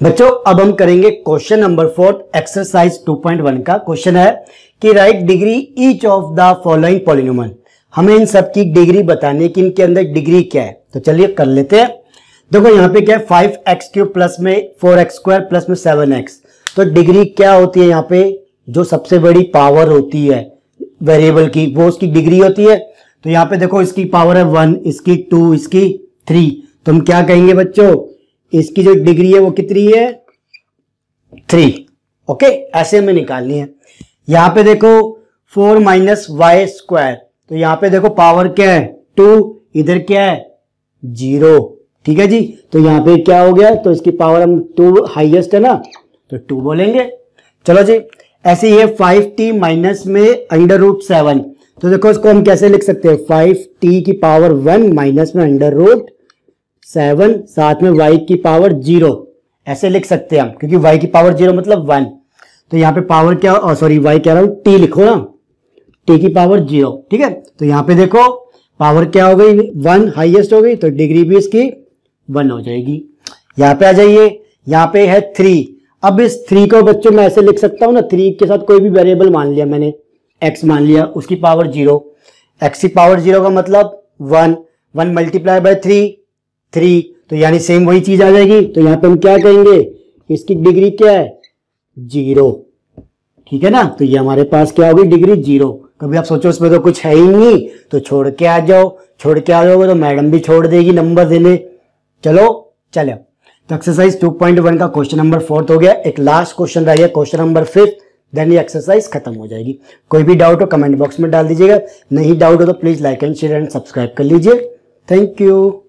बच्चों, अब हम करेंगे क्वेश्चन नंबर फोर्थ एक्सरसाइज 2.1 का। क्वेश्चन है कि write degree each of the following polynomial हमें इन सब की डिग्री बताने की इनके अंदर डिग्री क्या है। तो चलिए कर लेते हैं। देखो, यहाँ पे क्या है? फाइव एक्स क्यूब प्लस में फोर एक्स स्क्वायर प्लस में सेवन एक्स तो डिग्री क्या होती है यहाँ पे? जो सबसे बड़ी पावर होती है वेरिएबल की, वो उसकी डिग्री होती है। तो यहाँ पे देखो, इसकी पावर है वन इसकी टू इसकी थ्री तो हम क्या कहेंगे बच्चों? इसकी जो डिग्री है वो कितनी है? थ्री ओके ऐसे में निकालनी है। यहाँ पे देखो फोर माइनस वाई स्क्वायर तो यहाँ पे देखो पावर क्या है? टू इधर क्या है? ज़ीरो ठीक है जी? तो यहाँ पे क्या हो गया? तो इसकी पावर हम टू हाइएस्ट है ना? तो टू बोलेंगे। चलो जी ऐसे ही है फाइव टी माइनस में अंडर रूट सेवन तो देखो इसको हम कैसे लिख सकते हैं? फाइव टी की पावर वन माइनस में अंडर रूट सेवन, साथ में वाई की पावर ज़ीरो ऐसे लिख सकते हैं हम, क्योंकि वाई की पावर ज़ीरो मतलब वन तो यहाँ पे पावर क्या सॉरी वाई कह रहा हूँ टी लिखो ना। टी की पावर ज़ीरो ठीक है? तो यहाँ पे देखो पावर क्या हो गई? वन हाईएस्ट हो गई तो डिग्री भी इसकी वन हो जाएगी। यहाँ पे आ जाइए, यहाँ पे है थ्री अब इस थ्री को बच्चों मैं ऐसे लिख सकता हूँ ना थ्री के साथ कोई भी वेरिएबल मान लिया मैंने एक्स मान लिया, उसकी पावर ज़ीरो एक्स की पावर ज़ीरो का मतलब one one multiply by three three तो यानी सेम वही चीज़ आ जाएगी। तो यहाँ पे हम क्या कहेंगे इसकी डिग्री क्या है? ज़ीरो ठीक है ना? तो ये हमारे पास क्या होगी? डिग्री ज़ीरो कभी आप सोचो उसमें तो कुछ है ही नहीं। तो छोड़ के आ जाओ। छोड़ के आ जाओगे तो मैडम भी छोड़ देगी नंबर देने। चलो चलो तो एक्सरसाइज 2.1 का क्वेश्चन नंबर फोर्थ हो गया। एक लास्ट क्वेश्चन रह गया क्वेश्चन नंबर फिफ्थ देन ये एक्सरसाइज खत्म हो जाएगी। कोई भी डाउट हो कमेंट बॉक्स में डाल दीजिएगा। नहीं डाउट हो तो please like and share and subscribe कर लीजिए। Thank you